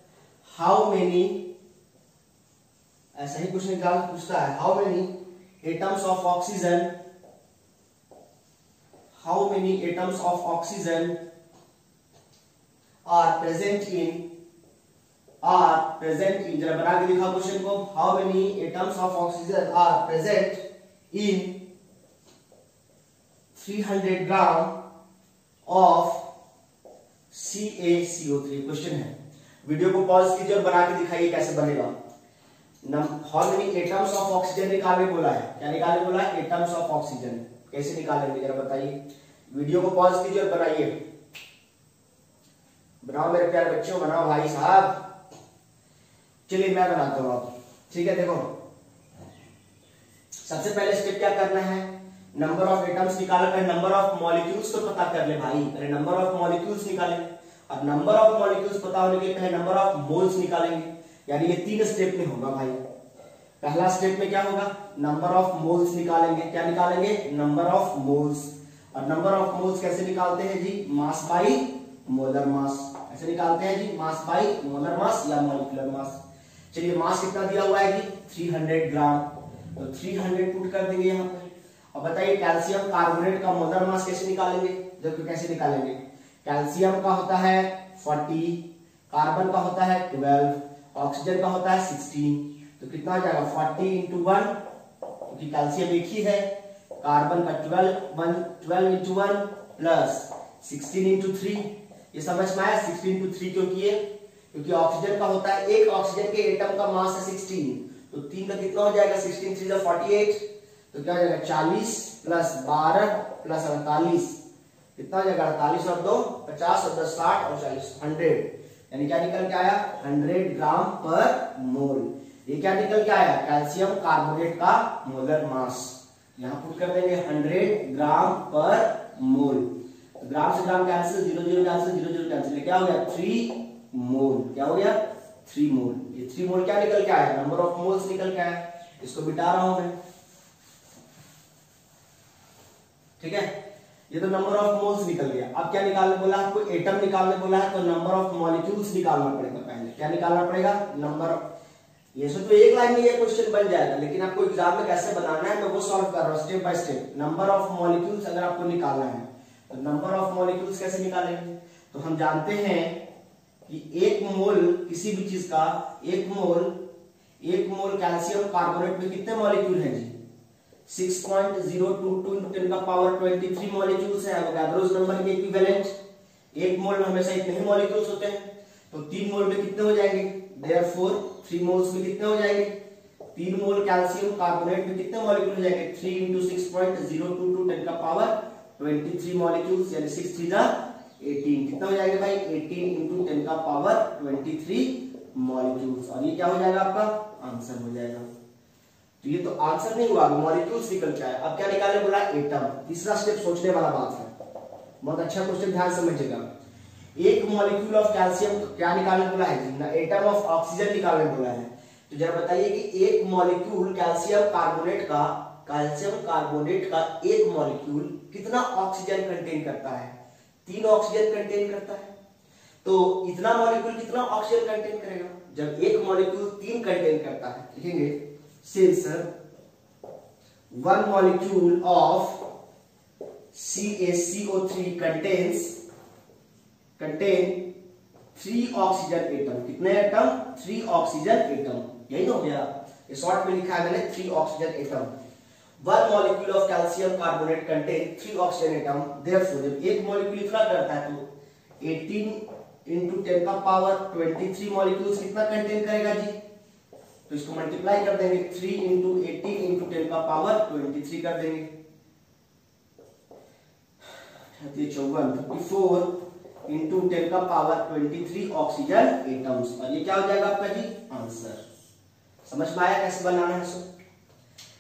[SPEAKER 1] हाउ मेनी ऐसा ही क्वेश्चन निकाल, पूछता है how many atoms of oxygen how many atoms of oxygen are present in are present in जरा बना के दिखाओ क्वेश्चन को how many atoms of oxygen are present in 300 gram of CaCO3 question है। वीडियो को पॉज कीजिए और बना के दिखाइए कैसे बनेगा। How many atoms of oxygen निकालने बोला है? क्या निकालने बोला है? एटम्स ऑफ़ ऑक्सीजन कैसे निकालेंगे, जरा बताइए। वीडियो को पॉज कीजिए और बनाइए। बनाओ मेरे प्यारे बच्चों, बनाओ भाई साहब। चलिए मैं बनाता हूँ आप। ठीक है, देखो। सबसे पहले स्टेप क्या करना है? नंबर ऑफ़ एटम्स निकालना है नंबर ऑफ़ मॉलिक्यूल्स को पता कर ले भाई। अरे नंबर ऑफ़ मॉलिक्यूल्स निकालें। अब नंबर ऑफ़ मॉलिक्यूल्स पता होने के पहले नंबर ऑफ़ मोल्स निकालेंगे। यानी ये तीन स्टेप में होगा भाई। पहला स्टेप में क्या होगा? नंबर ऑफ़ मोल्स निकालेंगे। क्या निकालेंगे? नंबर ऑफ़ मोल्स और नंबर ऑफ़ मोल्स कैसे निकालते हैं जी? मास बाई मोलर मास ऐसे निकालते हैं जी मास बाई मोलर मास या मॉलिकुलर मास चलिए मास कितना दिया हुआ है जी? 300 ग्राम। तो 300 पुट कर देंगे यहाँ पर अब बताइए कैल्शियम कार्बोनेट का मोलर मास कैसे निकालेंगे? जबकि कैसे निकालेंगे। कैल्शियम का होता है 40 कार्बन का होता है 12 ऑक्सीजन का होता है 16 तो कितना हो जाएगा? 40 इंटू वन क्योंकि कैल्शियम एक ही है। कार्बन का 12 one twelve into one plus sixteen into three ये समझ में आया? सिक्सटीन इंटू थ्री क्यों किए? क्योंकि ऑक्सीजन का होता है एक ऑक्सीजन के एटम का मास है सिक्सटीन तो तीन का कितना हो जाएगा? सिक्सटीन थ्री फोर्टी एट तो क्या हो जाएगा? चालीस प्लस बारह प्लस अड़तालीस। कितना हो जाएगा? अड़तालीस और दो, पचास और दस, साठ और चालीस। हंड्रेड यानी क्या निकल के आया? हंड्रेड ग्राम पर मोल ये क्या निकल के आया? कैल्शियम कार्बोनेट का मोलर मास यहाँ पुट कर देंगे हंड्रेड ग्राम पर मोल ग्राम से gram cancel zero zero cancel zero zero cancel क्या हो गया? थ्री मोल, क्या हो गया? Three mole. ये थ्री मोल क्या निकल के आया? नंबर ऑफ़ मोल्स निकल के आया। इसको बिटा रहा हूँ मैं। ठीक है? ये तो नंबर ऑफ़ मोल्स निकल गया। अब क्या निकालने बोला? आपको एटम निकालने बोला है तो नंबर ऑफ़ मॉलिक्यूल्स निकालना पड़ेगा पहले। क्या निकालना पड़ेगा? नंबर ये तो एक लाइन में ये क्वेश्चन बन जाएगा, लेकिन आपको एग्ज़ाम में कैसे बनाना है, मैं वो सॉल्व कर रहा हूँ step by step number of molecules अगर आपको निकालना है तो नंबर ऑफ़ मॉलिक्यूल्स कैसे निकालेंगे? तो हम जानते हैं कि एक मोल किसी भी चीज़ का, एक मोल एक मोल कैल्शियम कार्बोनेट में कितने मॉलिक्यूल हैं जी? 6.022 into 10 का पावर 23 मॉलिक्यूल्स है। अवोगाड्रोस नंबर के इक्विवेलेंट एक मोल में हमेशा इतने ही मॉलिक्यूल्स होते हैं। तो तीन मोल में कितने हो जाएँगे? देयरफॉर थ्री मोल्स में कितने हो जाएँगे? तीन मोल कैल्शियम कार्बोनेट में कितने मॉलिक्यूल हो जाएँगे? Three into six point zero two two ten का पावर ट्वेंटी थ्री मॉलिक्यूल्स यानी सिक्स थ्री जा एटीन कितना हो जाएगा भाई? एटीन इंटू टेन का पावर ट्वेंटी थ्री मॉलिक्यूल्स और ये क्या हो जाएगा आपका? आंसर हो जाएगा। तो ये तो आंसर नहीं हुआ मॉलिक्यूल्स निकल के आया। अब क्या निकालने बोला एटम तीसरा स्टेप सोचने वाला बात है। बहुत अच्छा क्वेश्चन ध्यान समझिएगा। एक मॉलिक्यूल ऑफ़ कैल्शियम क्या निकालने बोला है? एटम ऑफ़ ऑक्सीजन निकालने बोला है। तो जरा बताइए कि एक मॉलिक्यूल कैल्शियम कार्बोनेट का कैल्शियम कार्बोनेट का एक मॉलिक्यूल कितना ऑक्सीजन कंटेन करता है? तीन ऑक्सीजन कंटेन करता है। तो इतना मॉलिक्यूल कितना ऑक्सीजन कंटेन करेगा? जब एक मॉलिक्यूल तीन कंटेन करता है, लिखेंगे since one molecule of CaCO3 contains contain three contains contain three oxygen atom कितने एटम थ्री ऑक्सीजन एटम यही हो गया। शॉर्ट में लिखा है मैंने three oxygen atom one molecule of calcium carbonate contain three oxygen atom therefore जब एक मॉलिक्यूल इतना करता है तो 18 इंटू टेन का पावर 23 मॉलिक्यूल्स कितना कंटेन करेगा जी? तो इसको मल्टीप्लाई कर देंगे. Three into eighteen into ten का पावर 23 कर देंगे. चौवन थर्टी फोर इंटू टेन का power twenty three oxygen atoms और ये क्या हो जाएगा आपका जी? आंसर समझ में आया कैसे बनाना है सो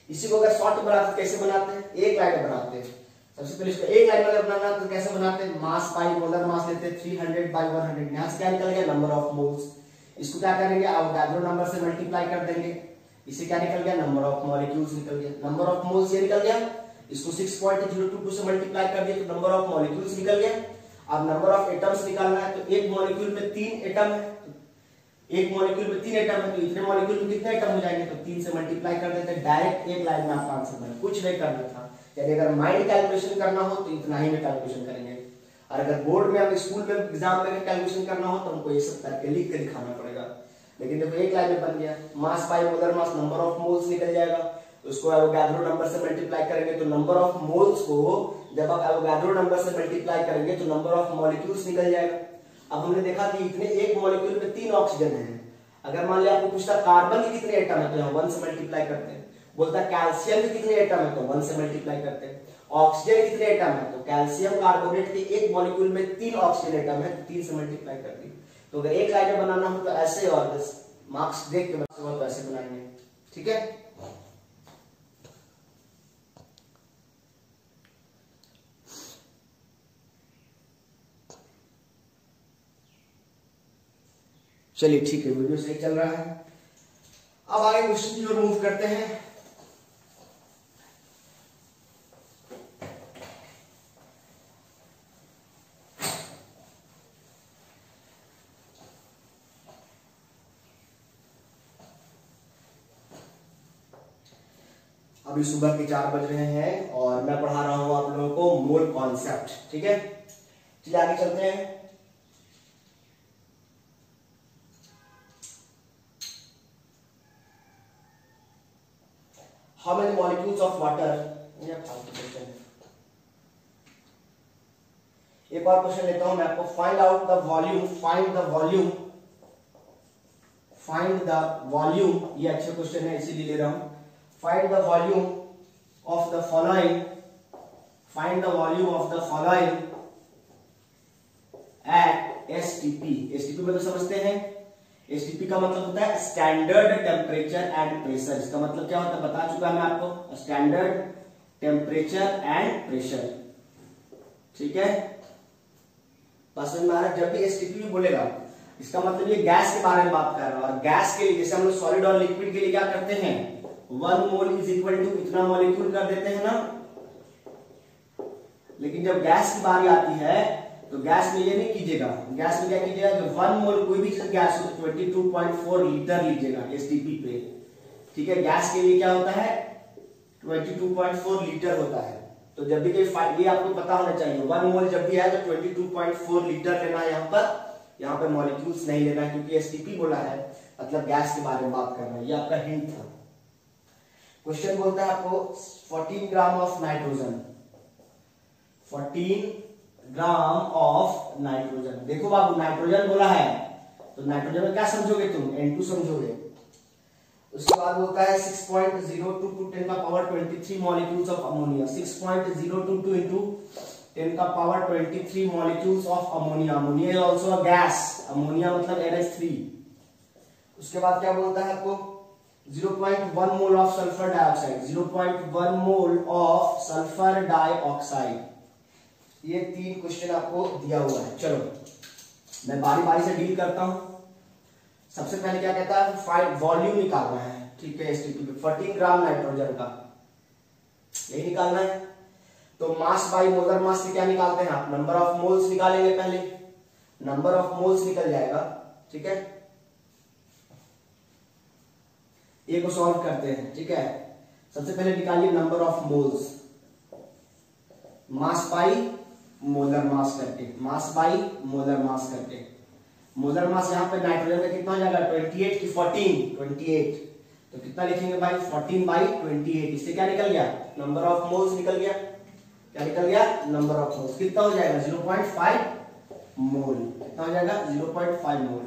[SPEAKER 1] इसी को अगर शॉर्ट बनाते कैसे बनाते हैं? एक लाइन बनाते हैं। सबसे पहले इसको एक लाइन में बनाना तो कैसे बनाते हैं? मास बाई मोलर मास लेते हैं 300 बाई 100 यहाँ से क्या निकल गया नंबर ऑफ़ मोल्स इसको क्या करेंगे? अवोगाड्रो नंबर से मल्टीप्लाई कर देंगे। इसे क्या निकल गया? नंबर ऑफ़ मॉलिक्यूल्स निकल गया। नंबर ऑफ़ मोल्स ये निकल गया। इसको 6.022 से मल्टीप्लाई कर दिया तो नंबर ऑफ़ मॉलिक्यूल्स निकल गया। अब नंबर ऑफ़ एटम्स निकालना है तो एक मॉलिक्यूल में तीन एटम है। एक मॉलिक्यूल में तीन एटम है तो इतने मॉलिक्यूल में कितने एटम हो जाएँगे? तो तीन से मल्टीप्लाई कर देते डायरेक्ट एक लाइन में आपका आंसर बने। कुछ नहीं करना था। यानी अगर माइंड कैलकुलेशन करना हो तो इतना ही में कैलकुलेशन करेंगे। और अगर बोर्ड में अगर स्कूल में एग्ज़ाम में कैलकुलेशन करना हो तो हमको ये सब करके लिख के दिखाना पड़ेगा। लेकिन देखो, एक लाइन में बन गया। Mass by molar mass number of moles निकल जाएगा। उसको एवोगाड्रो नंबर से मल्टीप्लाई करेंगे तो नंबर ऑफ़ मोल्स को जब आप एवोगाड्रो नंबर से मल्टीप्लाई करेंगे तो नंबर ऑफ़ मॉलिक्यूल्स निकल जाएगा। अब हमने देखा कि इतने एक मॉलिक्यूल में तीन ऑक्सीजन है। अगर मान लिया आपको पूछता कार्बन के कितने एटम है तो यहाँ वन से मल्टीप्लाई करते हैं। बोलता कैल्शियम के कितने एटम है तो वन से मल्टीप्लाई करते हैं। ऑक्सीजन कितने एटम है तो कैल्शियम कार्बोनेट के एक मॉलिक्यूल में तीन ऑक्सीजन एटम है तो तीन से मल्टीप्लाई कर दी। तो अगर एक लाइन में बनाना हो तो ऐसे और मार्क्स देख के ऐसे बनाएँगे। ठीक है? चलिए ठीक है, वीडियो सही चल रहा है। अब आगे क्वेश्चन की ओर मूव करते हैं। अभी सुबह के चार बज रहे हैं और मैं पढ़ा रहा हूँ आप लोगों को मोल कॉन्सेप्ट ठीक है? चलिए आगे चलते हैं how many of water एक और क्वेश्चन लेता हूँ मैं आपको। Find out the volume find the volume find the volume ये अच्छे क्वेश्चन है, इसीलिए ले रहा हूँ। Find the volume of the following find the volume of the following at STP STP में तो समझते हैं एसटीपी का मतलब होता है स्टैंडर्ड टेम्परेचर एंड प्रेशर इसका मतलब क्या होता है? बता चुका मैं आपको। स्टैंडर्ड टेम्परेचर एंड प्रेशर ठीक है? में जब भी एसटीपी बोलेगा, इसका मतलब ये गैस के बारे में बात कर रहा है। और गैस के लिए, जैसे हम लोग सॉलिड और लिक्विड के लिए क्या करते हैं? One mole is equal to इतना मॉलिक्यूल कर देते हैं ना। लेकिन जब गैस की बारी आती है तो गैस में ये नहीं कीजिएगा। गैस में क्या कीजिएगा जो वन मोल कोई भी गैस हो तो 22.4 लीटर लीजिएगा एसटीपी पे। ठीक है? गैस के लिए क्या होता है? 22.4 लीटर होता है। तो जब भी कोई ये आपको पता होना चाहिए। वन मोल जब भी है तो 22.4 लीटर लेना है यहाँ पर। यहाँ पर मॉलिक्यूल्स नहीं लेना क्योंकि एसटीपी बोला है। मतलब गैस के बारे में बात कर रहे हैं। ये आपका हिंट था। क्वेश्चन बोलता है आपको 14 gram of nitrogen 14 gram of nitrogen. देखो बाबू, नाइट्रोजन बोला है। तो नाइट्रोजन में क्या समझोगे तुम? N2 समझोगे। उसके बाद होता है 6.022 टू टेन का power 23 molecules of ammonia 6.022 into 10 का power 23 molecules of ammonia ammonia is a gas ammonia मतलब NH3 उसके बाद क्या बोलता है आपको? 0.1 mole of sulphur dioxide 0.1 mole of sulphur dioxide ये तीन क्वेश्चन आपको दिया हुआ है। चलो, मैं बारी बारी से डील करता हूँ। सबसे पहले क्या कहता है? फाइव वॉल्यूम निकालना है। ठीक है फोर्टीन ग्राम नाइट्रोजन का। यही निकालना है। तो मास बाई मोलर मास से क्या निकालते हैं आप? नंबर ऑफ़ मोल्स निकालेंगे पहले। नंबर ऑफ़ मोल्स निकल जाएगा। ठीक है? ये को सॉल्व करते हैं। ठीक है? सबसे पहले निकालिए number of moles mass by molar mass करके, मास बाई मोलर मास करके। मोलर मास यहाँ पे नाइट्रोजन का कितना हो जाएगा? 28 की 14 28 तो कितना लिखेंगे भाई? 14 बाई 28 इससे क्या निकल गया? नंबर ऑफ़ मोल्स निकल गया। क्या निकल गया? नंबर ऑफ़ मोल्स कितना हो जाएगा? 0.5 मोल कितना हो जाएगा? 0.5 मोल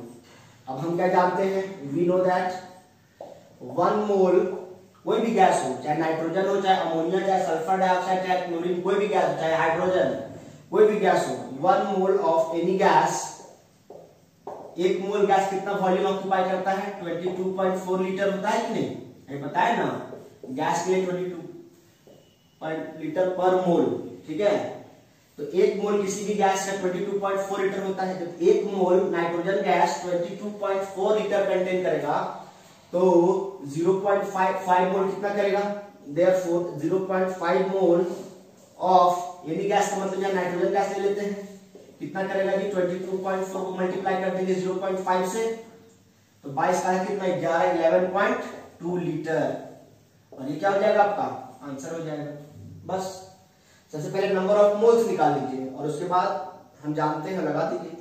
[SPEAKER 1] अब हम क्या जानते हैं? We know that one mole कोई भी गैस हो, चाहे नाइट्रोजन हो, चाहे अमोनिया, चाहे सल्फ़र डाइऑक्साइड, चाहे क्लोरीन, कोई भी गैस हो, चाहे हाइड्रोजन कोई भी गैस हो one mole of any gas एक मोल गैस कितना वॉल्यूम ऑक्यूपाई करता है? 22.4 लीटर होता है कि नहीं? ये बताए ना गैस के लिए 22 लीटर पर मोल ठीक है? तो एक मोल किसी भी गैस का 22.4 लीटर होता है। जब एक mole nitrogen gas 22.4 litre contain करेगा तो 0.55 मोल कितना करेगा? Therefore 0.5 mole of any gas का मतलब नाइट्रोजन गैस ले लेते हैं। कितना करेगा जी? 22.4 को मल्टीप्लाई कर देंगे 0.5 से। तो 22 का है कितना? ग्यारह इलेवन पॉइंट टू लीटर और ये क्या हो जाएगा आपका? आंसर हो जाएगा। बस। सबसे पहले नंबर ऑफ़ मोल्स निकाल लीजिए और उसके बाद हम जानते हैं, लगा दीजिए।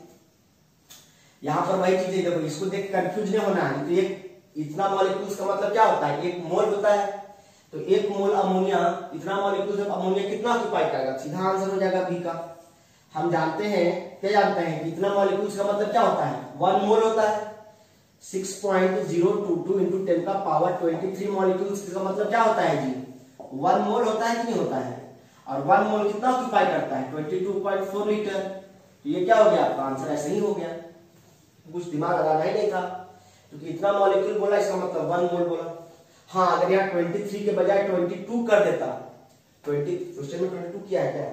[SPEAKER 1] यहाँ पर वही चीज़ें, देखो, इसको देख कंफ्यूज नहीं होना है। तो एक, इतना मॉलिक्यूल्स का मतलब क्या होता है? एक मोल होता है। तो एक मोल अमोनिया, इतना मॉलिक्यूल्स अमोनिया कितना ऑक्यूपाई करेगा? सीधा आंसर हो जाएगा बी का। हम जानते हैं, क्या जानते हैं इतना मॉलिक्यूल्स का मतलब क्या होता है? वन मोल होता है। 6.022 इंटू टेन का पावर 23 मॉलिक्यूल्स का मतलब क्या होता है जी? वन मोल होता है कि नहीं होता है? और वन मोल कितना ऑक्यूपाई करता है? 22.4 लीटर तो ये क्या हो गया? आपका आंसर ऐसे ही हो गया। कुछ दिमाग लगाना ही नहीं था क्योंकि तो इतना मॉलिक्यूल बोला, इसका मतलब वन मोल बोला। हाँ अगर यहाँ 23 के बजाय 22 कर देता 20 क्वेश्चन में 22 किया है क्या?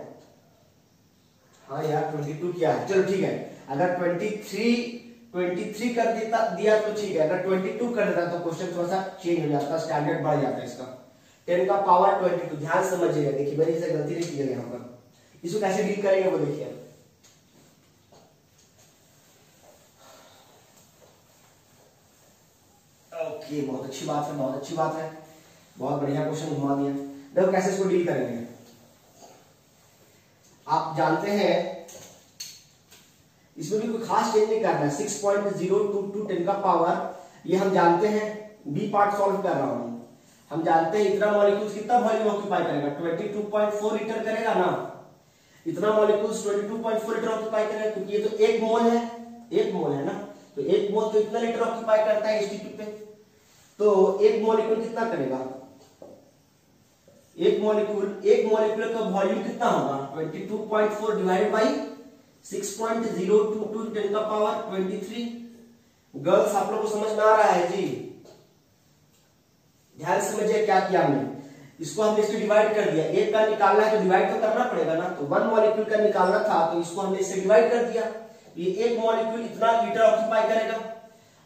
[SPEAKER 1] हाँ यार 22 किया है। चलो ठीक है। अगर 23 23 कर देता, दिया तो ठीक है। अगर 22 कर देता तो क्वेश्चन थोड़ा सा चेंज हो जाता स्टैंडर्ड बढ़ जाता है इसका। टेन का पावर 22 ध्यान समझिएगा। देखिए मैंने इसे गलती नहीं की है यहाँ पर। इसको कैसे डील करेंगे वो देखिए। ओके बहुत अच्छी बात है, बहुत अच्छी बात है। बहुत बढ़िया क्वेश्चन घुमा दिया। देखो कैसे इसको डील करेंगे। आप जानते हैं, इसमें भी कोई खास चेंज नहीं करना है। Six point zero two two ten का पावर ये हम जानते हैं बी पार्ट सॉल्व कर रहा हूँ। हम जानते हैं इतना मॉलिक्यूल्स कितना वॉल्यूम ऑक्यूपाई करेगा। 22.4 लीटर करेगा ना। इतना मॉलिक्यूल्स 22.4 लीटर ऑक्यूपाई करेगा, क्योंकि ये तो एक मोल है। एक मोल है ना। तो एक मोल तो इतना लीटर ऑक्यूपाई करता है एसटीपी पे। तो एक मॉलिक्यूल कितना करेगा? एक मॉलिक्यूल एक मॉलिक्यूल का वॉल्यूम कितना होगा? 22.4 डिवाइडेड बाय 6.022 10 का पावर 23 गर्ल्स आप लोग को समझ में आ रहा है? जी। ध्यान समझिए क्या किया हमने। इसको हमने इससे डिवाइड कर दिया। एक का निकालना है तो डिवाइड तो करना पड़ेगा ना? तो वन मॉलिक्यूल का निकालना था तो इसको हमने इससे डिवाइड कर दिया। ये एक मॉलिक्यूल इतना लीटर ऑक्यूपाई करेगा।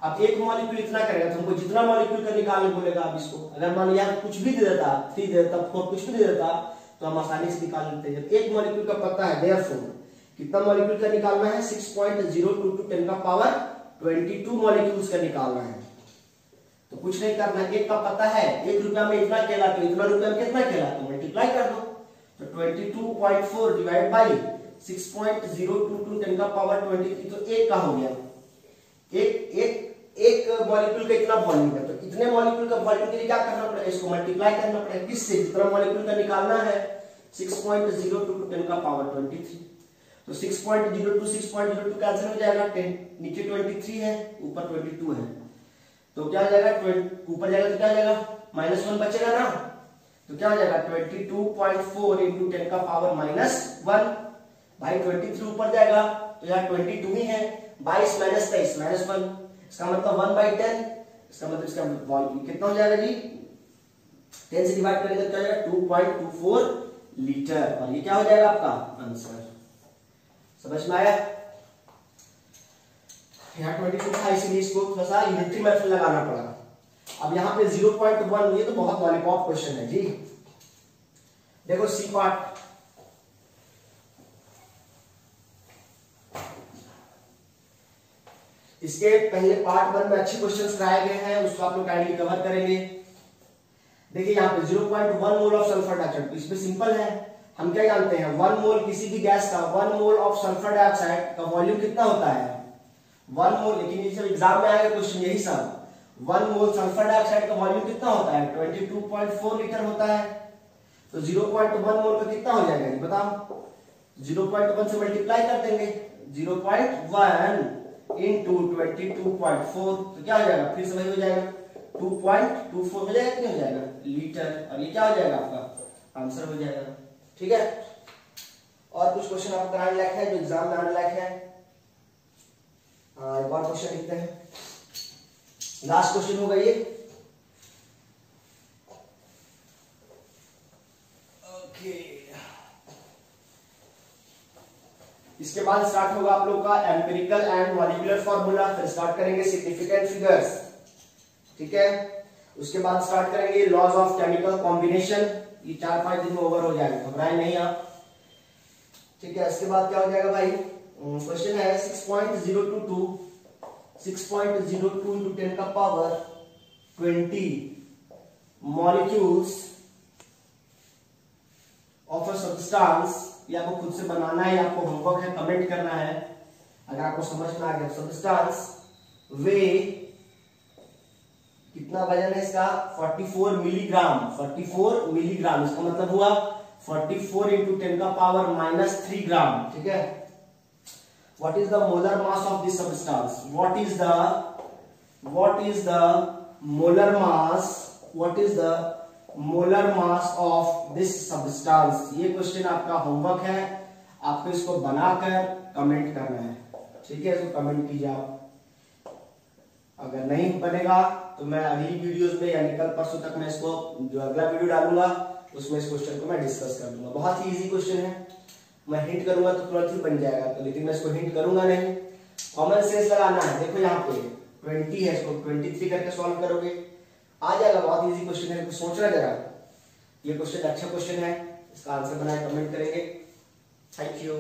[SPEAKER 1] अब एक मॉलिक्यूल इतना करेगा तो हमको जितना मॉलिक्यूल का निकालने बोलेगा अब इसको। अगर मान लिया कुछ भी दे देता थ्री दे देता फोर कुछ भी दे देता तो हम आसानी से निकाल लेते हैं। जब एक मॉलिक्यूल का पता है देयर कितना मॉलिक्यूल का निकालना है? Six point zero two two ten का पावर ट्वेंटी टू मॉलिक्यूल्स का निकालना है। तो कुछ नहीं करना, एक का पता है, एक रुपया में इतना केला तो इतना रुपया में कितना केला तो मल्टीप्लाई कर दो। तो twenty two point four divide by six point zero two two ten का पावर ट्वेंटी थ्री तो एक का हो गया। एक एक एक मॉलिक्यूल का इतना वॉल्यूम है तो इतने मॉलिक्यूल का वॉल्यूम के लिए क्या करना पड़ेगा? इसको मल्टीप्लाई करना पड़ेगा। किससे? जितना मॉलिक्यूल का निकालना है 6.02 टू टेन का पावर 23 तो 6.02 6.02 कैंसिल हो जाएगा? 10 नीचे 23 है, ऊपर 22 है। तो क्या हो जाएगा? ऊपर जाएगा तो क्या हो जाएगा? माइनस वन बचेगा ना। तो क्या हो जाएगा? 22.4 फोर इंटू टेन का पावर माइनस वन भाई 23 ऊपर जाएगा। तो यहाँ 22 ही है। 22 माइनस तेईस माइनस वन इसका मतलब वन बाई टेन इसका मतलब इसका वॉल्यूम कितना हो जाएगा जी? टेन से डिवाइड करेंगे तो क्या जाएगा? Two point two four litre और ये क्या हो जाएगा आपका? आंसर समझ में आया? यहाँ ट्वेंटी था, इसीलिए इसको थोड़ा सा लगाना पड़ा। अब यहाँ पे ज़ीरो पॉइंट वन ये तो बहुत क्वेश्चन है जी। देखो सी पार्ट इसके पहले पार्ट वन में अच्छे क्वेश्चंस कराए गए हैं, उसको आप लोग काइंडली कवर करेंगे। देखिए यहाँ पे 0.1 मोल ऑफ़ सल्फ़र डाइऑक्साइड इसमें सिंपल है। हम क्या जानते हैं? वन मोल किसी भी गैस का one mole of sulphur dioxide का वॉल्यूम कितना होता है? वन मोल लेकिन ये सब एग्ज़ाम में आएगा क्वेश्चन यही सब। वन मोल सल्फ़र डाइऑक्साइड का वॉल्यूम कितना होता है? 22.4 लीटर होता है। तो 0.1 मोल का कितना हो जाएगा? बताओ। 0.1 से मल्टीप्लाई कर देंगे। 0.1 इनटू 22.4 तो क्या हो जाएगा? फिर से वही हो जाएगा? 2.24 हो जाएगा कि हो जाएगा? लीटर और ये क्या हो जाएगा आपका? आंसर हो जाएगा। ठीक है? और कुछ क्वेश्चन आपको कराने लायक है जो एग्ज़ाम में आने लायक है? हाँ, एक और क्वेश्चन लिखते हैं। लास्ट क्वेश्चन होगा ये। ओके इसके बाद स्टार्ट होगा आप लोग का एम्पेरिकल एंड मॉलिकुलर फॉर्मूला फिर स्टार्ट करेंगे सिग्निफिकेंट फिगर्स ठीक है? उसके बाद स्टार्ट करेंगे लॉज ऑफ़ केमिकल कॉम्बिनेशन ये चार पाँच दिन में ओवर हो जाएगा, घबराए नहीं आप। ठीक है इसके बाद क्या हो जाएगा भाई? क्वेश्चन है six point zero two two six point zero two into ten का power twenty molecules of a substance ये आपको खुद से बनाना है आपको होमवर्क है कमेंट करना है, अगर आपको समझ में आ गया सब्सटेंस वे कितना वज़न है इसका? 44 मिलीग्राम 44 मिलीग्राम इसका मतलब हुआ 44 फोर इंटू टेन का पावर माइनस थ्री ग्राम ठीक है? What is the molar mass of this substance? What is the, what is the molar mass, what is the molar mass of this substance. ये question आपका homework है। आपको इसको बनाकर comment करना है। ठीक है इसको कमेंट कीजिए आप। अगर नहीं बनेगा तो मैं अगली वीडियोस में, यानी कल परसों तक मैं इसको, जो अगला वीडियो डालूँगा, उसमें इस क्वेश्चन को मैं डिस्कस कर दूँगा। बहुत ही इजी क्वेश्चन है। मैं हिंट करूँगा तो तुरंत ही बन जाएगा। तो लेकिन मैं इसको हिंट करूँगा नहीं। कॉमन सेंस लगाना है। देखो यहाँ पे ट्वेंटी है इसको। ट्वेंटी थ्री करके सॉल्व करोगे। आ जाएगा, बहुत इजी क्वेश्चन है सोचना जरा। ये क्वेश्चन अच्छा क्वेश्चन है, इसका आंसर बनाए कमेंट करेंगे। Thank you